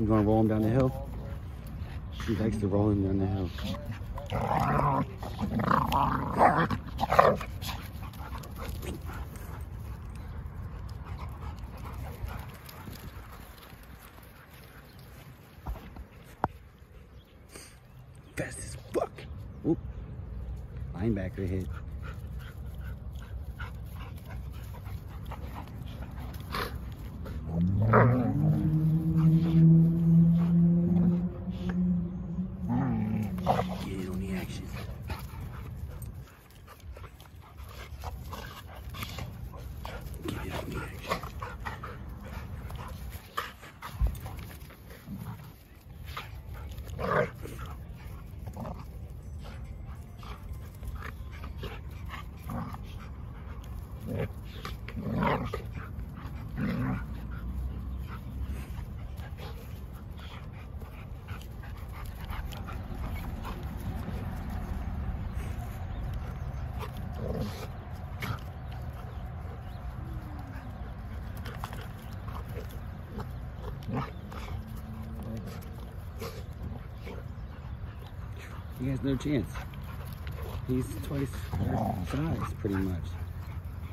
You gonna roll him down the hill? She likes to roll him down the hill. Fast as fuck. Oop. Linebacker hit. Get it on the action. Get on the action. He has no chance. He's twice her size, pretty much.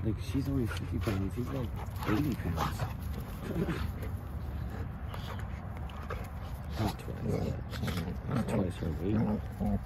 Like, she's only 50 pounds. He's like 80 pounds. Not twice. He's twice her weight.